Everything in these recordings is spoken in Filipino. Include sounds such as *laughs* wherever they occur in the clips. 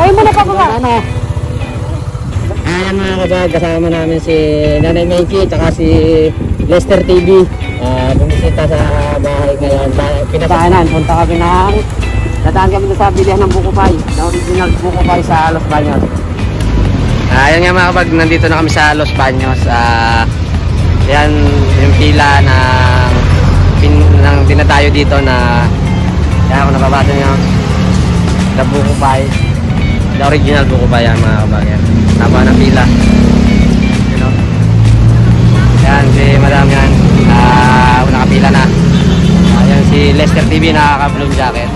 Kayo muna pa baba. Ano? Ayan mga kabag, kasama namin si Nanay Mikey at si Lester TV. Ah, bumisita sa bahay ngayon. Pinasaanan, punta kami ng... Dadaan kami sa bilihan ng Buko Pie. Na original Buko Pie sa Los Baños. Ah, yan nga mga kabag, nandito na kami sa Los Baños. Ah, yan yung pila ng pin, ng dinadayo dito na kaya kung nababasa nyo the Buko Pie the original Buko Pie yan mga kabag yan taba ng pila yan si madam yan. Ah nakapila na. Ah, yan si Lester TV nakaka-bloom jacket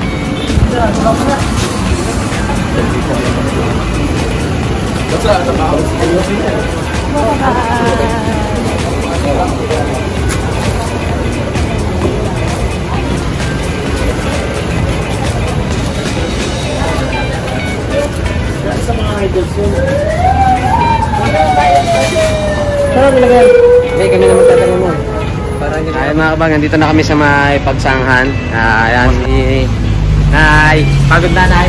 Mo. Ay mga kabag, nandito na kami sa may pagsanghan. Ah, ayan si Nay. Pagod na Nay.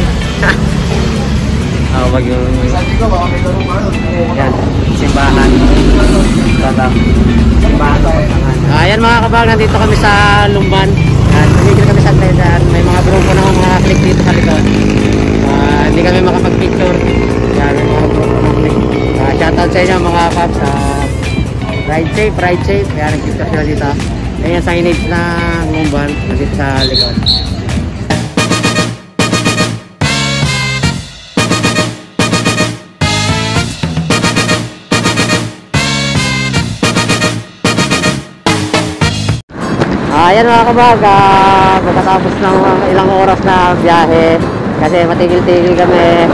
Ako *laughs* wag yung... Yan, simbahan. Tata. Simbahan sa pagsanghan. Ah, ayan mga kabag, nandito kami sa Lumban. At tumigil kami sa Taydan. May mga grupo na mga click dito sa likod. Ah, hindi kami makapag-picture. May mga click. Ah, shoutout sa inyo mga paps. Ah, Ride safe, ride safe. Kaya nagpicture sila dito. Ayan signage na ngumban. Nandito sa likod. Ah, Ayan mga kabag, ah, pagkatapos ng ilang oras na biyahe, kasi matigil-tigil kami,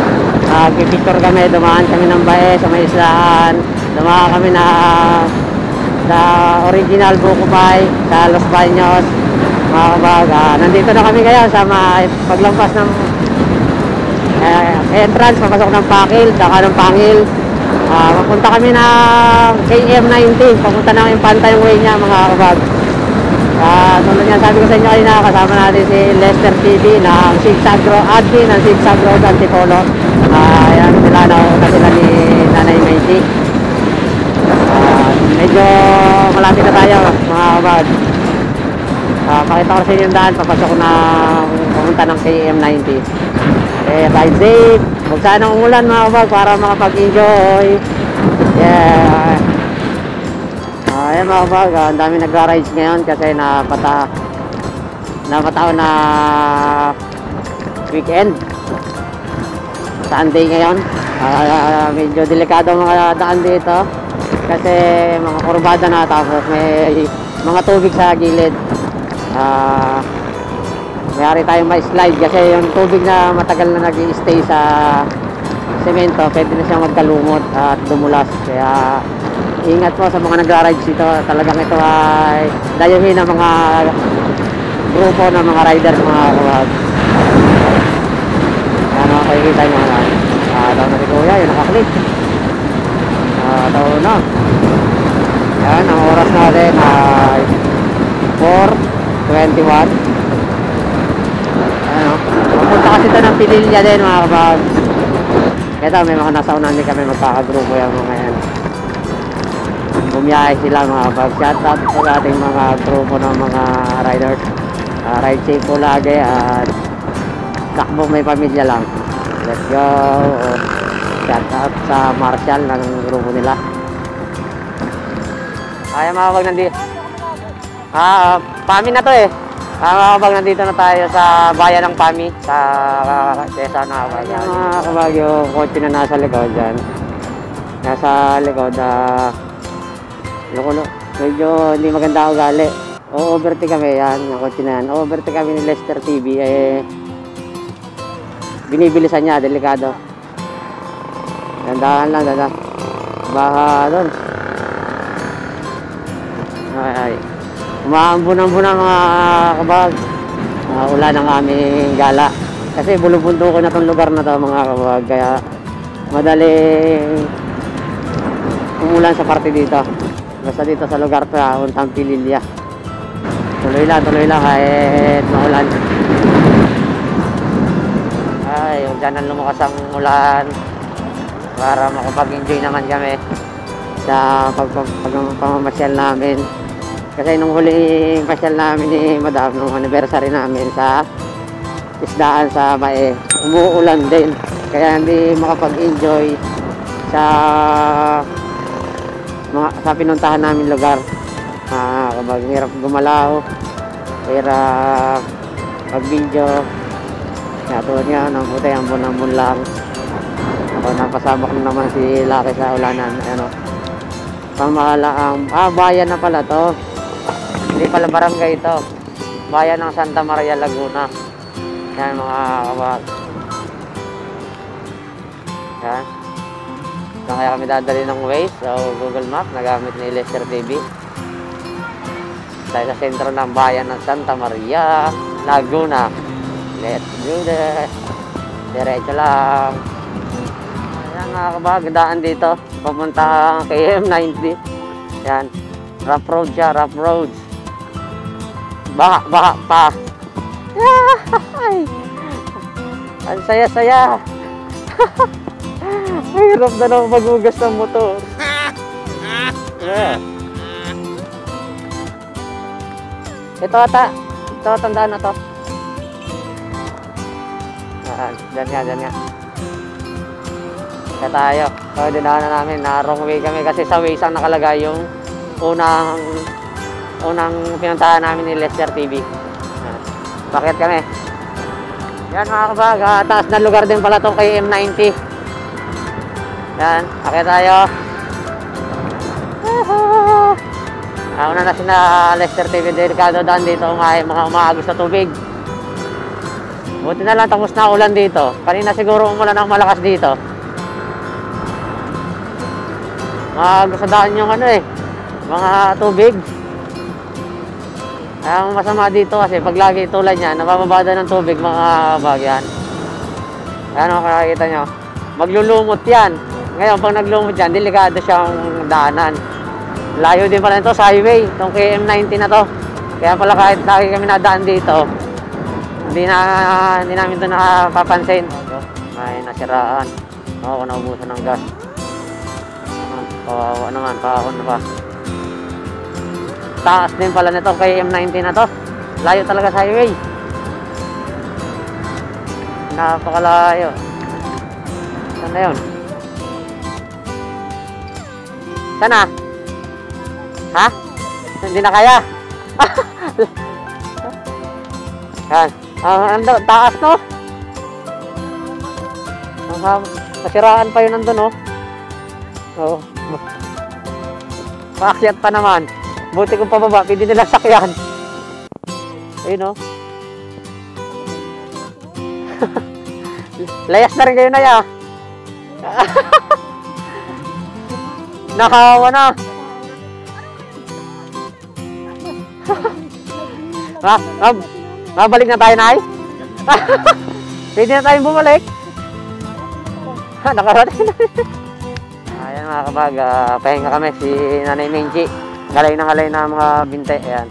ah, picture kami, dumaan kami ng bae sa may islahan, dumaan kami na sa original Buko Pie, sa Los Baños, mga kabag, ah, nandito na kami ngayon sa paglampas ng eh, entrance, papasok ng Pakil, saka ng Pangil. Ah, mapunta kami ng KM19, papunta ng Infanta yung way niya mga kabag. Ah, tulad nga sabi ko sa inyo kanina, kasama natin si Lester TV ng Zigzag Road, admin ng Zigzag Road Antipolo. Ah, yan, sila na na sila ni Nanay Maiti. Ah, medyo malapit na tayo, mga kabag. Ah, pakita ko sa inyo yung daan, papasok na pumunta ng KM90. Eh, ride safe. Huwag sana umulan mga kabag para makapag-enjoy. Yeah. Ah, ayan mga kabag, ah, ang dami nagra-rides ngayon kasi napata napataon na weekend. Sunday ngayon. Ah, ah, medyo delikado mga daan dito kasi mga kurbada na tapos may mga tubig sa gilid. Ah, mayari tayong ma-slide kasi yung tubig na matagal na nag stay sa semento, pwede na siyang magkalumot at dumulas. Kaya ingat po sa mga nagra-rides dito. Talagang ito ay dayuhin ng mga grupo ng mga riders, mga kawag. Ano, makikita nyo daw na si Kuya, yung nakaklik. Daw na. Yan, ang oras natin ay 4.21. Ano, mapunta kasi ito ng Pililya din, mga kabag. Ito, may mga nasa unahan din kami magkakagrupo yung mga yan bumiyahe sila mga pag shout out sa ating mga grupo ng mga riders Ah, ride safe po lagi at takbo may pamilya lang let's go shout out sa Marshall ng grupo nila ay mga pag nandito ah Pami na to eh ah, mga kapag nandito na tayo sa bayan ng Pami sa Quezon na kapag mga kapag yung kotse na nasa likod dyan nasa likod ah Loko, medyo hindi maganda ako gali. O overtake kami yan, yung kotse na yan. Overtake kami ni Lester TV eh binibilisan niya, delikado. Dandahan lang, dandahan. Baka doon. Ay, ay. Umaambun-ambun ang mga kabag. Uh, ulan ang aming gala. Kasi bulubunduko na tong lugar na to mga kabag. Kaya madaling umulan sa parte dito. Basta dito sa lugar sa Untang Pililya. Tuloy lang, tuloy lang kahit maulan. Ay, huwag dyan ang lumukas ang ulan para makapag-enjoy naman kami sa pag, pag, pamamasyal namin. Kasi nung huling pasyal namin ni Madam, nung anniversary namin sa isdaan sa Mae, umuulan din. Kaya hindi makapag-enjoy sa mga sa pinuntahan namin lugar. Ah, kapag hirap gumalaw, hirap mag-video. Kaya tulad nga, ng puti, ambon-ambon lang. Ako napasabak na naman si Laki sa ulanan. Ano, pamahalaang, ah, bayan na pala to. Hindi pala barangay ito. Bayan ng Santa Maria, Laguna. Yan mga kabag. Yan. Saan kaya kami dadali ng Waze o Google Map na gamit ni Lester TV. Tayo sa sentro ng bayan ng Santa Maria, Laguna. Let's do this. Diretso lang. Ayan mga kabag, daan dito. Papunta kay M90. Yan. Rough road siya, rough roads. Baha, baha pa. Ay! Ang saya-saya. *laughs* Hirap na naman magugas ng motor. Yeah. *laughs* Ito ata. Ito, tandaan na to. Yan, dyan nga, dyan nga. Kaya tayo. So, dinaanan namin. Na wrong way kami kasi sa ways ang nakalagay yung unang unang pinuntahan namin ni Lester TV. Bakit kami? Yan mga kabag, ah, taas na lugar din pala itong kay M90. Yan, akit tayo. Woohoo! Ah, una na si na Lester TV Delicado daan dito ng ay mga umaagos na tubig. Buti na lang tapos na ulan dito. Kanina siguro umulan ng malakas dito. Maagos sa daan yung ano eh, mga tubig. Ang masama dito kasi pag lagi tulad niya, nabababada ng tubig mga bagyan. Ayan o, kakakita nyo. Maglulumot yan. Ngayon, pag naglumot yan, delikado siyang daanan. Layo din pala nito sa highway, itong KM90 na to. Kaya pala kahit lagi kami nadaan dito, hindi na hindi namin ito nakapapansin. May nasiraan. Oo, naubusan ng gas. Ah, Kawawa naman, paahon na pa. Taas din pala nito kay M90 na to. Layo talaga sa highway. Napakalayo. Saan na yun? Sana? Ha? Hindi na kaya? *laughs* Yan. Ang ando, taas no? Ang Nasiraan pa yun nandun no? Oo. Paakyat pa naman. Buti kong pababa, pwede nila sakyan. Ayun no? *laughs* Layas na rin kayo na ya. *laughs* Nakawa na. *laughs* Ma, ma, mabalik na tayo, Nay? *laughs* Pwede na tayong bumalik? Ha, nakarating na. Ayan mga kabag, ah, pahinga kami si Nanay Menchi. Galay na galay na mga binte. Ayan.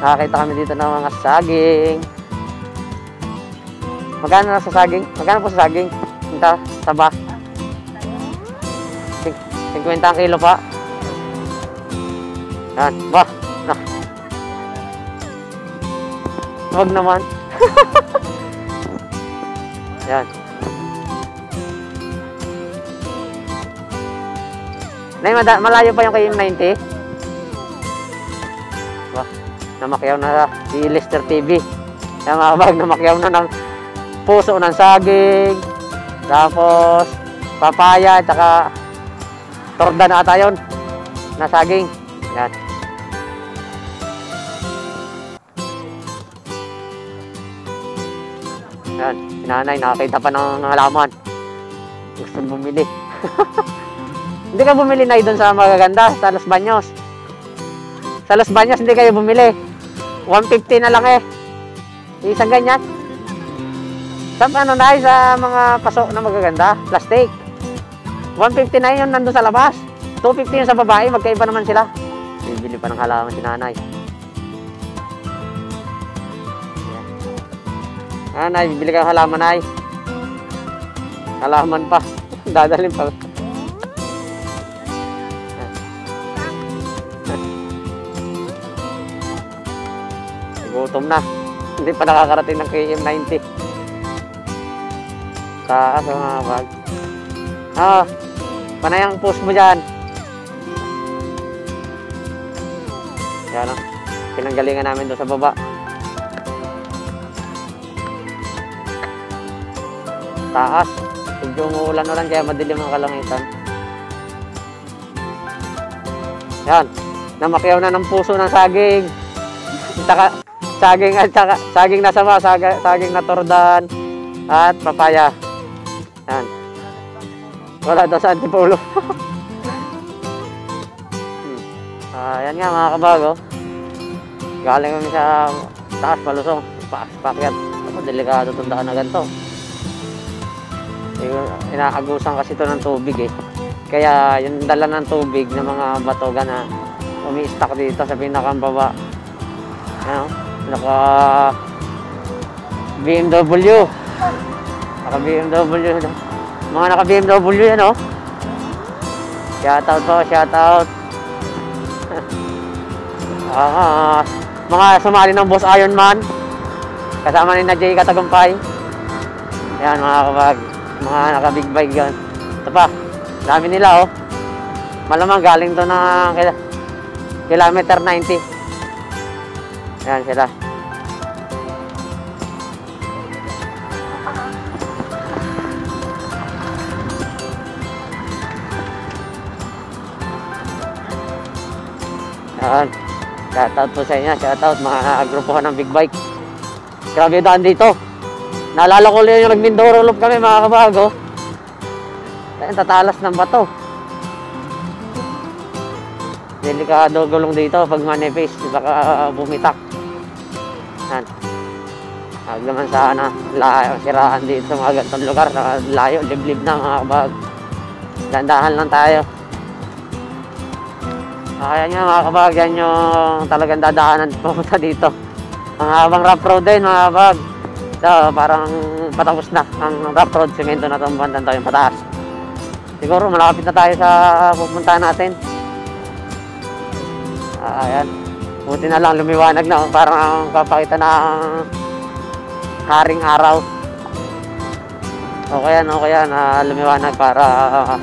Nakakita kami dito ng mga saging. Magkano na sa saging? Magkano po sa saging? Ito, taba. Sing- 50 ang kilo pa. Yan, ba, Huwag naman. *laughs* Yan. Nay, malayo pa yung kay M90. Ba, namakyaw na si Lester TV. Yung mga bag namakyaw na ng puso ng saging. Tapos, papaya, tsaka torda na ata yun. Na saging. Yan. Yan, si nakakita pa ng halaman. Gusto bumili. *laughs* hindi ka bumili na doon sa magaganda, sa Los Baños. Sa Los Baños hindi kayo bumili. 150 na lang eh. Isang ganyan. Sa ano na sa mga pasok na magaganda, plastic. 150 na yun nandun sa labas. 250 yun sa babae, magkaiba naman sila. Bibili pa ng halaman si nanay. Ah, nay, bibili ka ng halaman, nay. Halaman pa. *laughs* Dadalhin pa. *laughs* Gutom na. Hindi pa nakakarating ng KM90. Taas ang mga bag. Ah, panay ang post mo dyan. Yan o. Pinanggalingan namin doon sa baba. Taas. Medyo umuulan-ulan kaya madilim ang kalangitan. Yan. Namakyaw na ng puso ng saging. Saka, saging at saka, saging na sama, saga, saging na tordan at papaya. Yan. Wala daw sa Antipolo. *laughs* hmm. Ah, yan nga mga kabago. Galing kami sa taas palusong. Pa pakyat. Delikado itong daan na ganito. Eh, Inaagusan kasi ito ng tubig eh. Kaya yung dala ng tubig ng mga batoga na umi-stack dito sa pinakambaba. Ano? Naka BMW. Naka BMW. Mga naka BMW yan oh. Shoutout po, shoutout. *laughs* Ah, mga sumali ng Boss Ironman. Kasama ni na Jay Katagumpay. Yan mga kabag. Mga naka big bike yan. Ito pa. Dami nila oh. Malamang galing to ng kil- kilometer 90. Yan sila. Yan. Shoutout po sa inyo. Shoutout mga grupuhan ng big bike. Grabe daan dito. Naalala ko lang yung nag-Mindoro loop kami mga kabago. Ayun, tatalas ng bato. Delikado gulong dito pag manifest. Baka bumitak. Yan. Huwag naman sana layo, siraan dito mga ganitong lugar. Layo, liblib na mga kabag. Dandahan lang tayo. Ah, Kaya nga mga kabag, yan yung talagang dadaanan pumunta dito. Ang habang rough road din mga kabag. So, parang patapos na ang rough road, semento na itong bandang tayo pataas. Siguro malapit na tayo sa pupuntahan natin. Ah, ayan. Buti na lang lumiwanag na parang papakita ng haring araw. Okay yan, okay yan. Ah, lumiwanag para ah,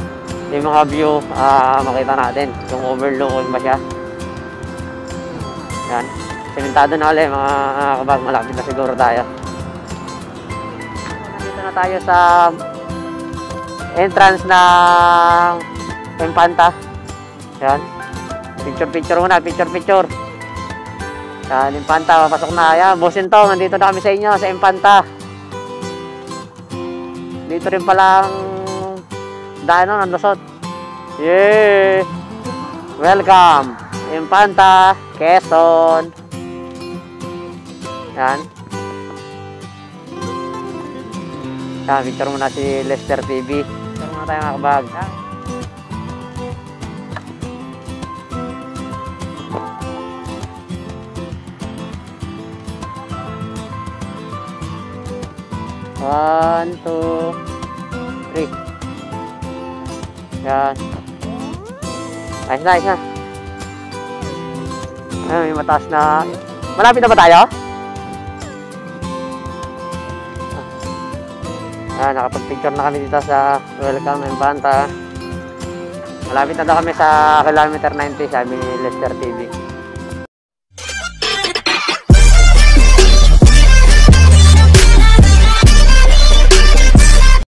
yung mga view ah, makita natin. Yung overlooking ba siya. Yan. Sementado na ulit mga ah, kabag. Malapit na siguro tayo. Tayo sa entrance ng Empanta. Yan. Picture picture muna, picture picture. Yan, Empanta, papasok na. Yan, Bosin to, nandito na kami sa inyo, sa Empanta. Dito rin palang daan ng lusot. Yay! Welcome! Empanta, Quezon. Yan. Yan, picture muna si Lester TV. Picture muna tayo mga kabag. One, two, three. Yan. Ayos na, ayos na. Ayun, may mataas na... Malapit na ba tayo? Ah, nakapag-picture na kami dito sa Welcome Empanta. Malapit na daw kami sa kilometer 90, sabi ni Lester TV.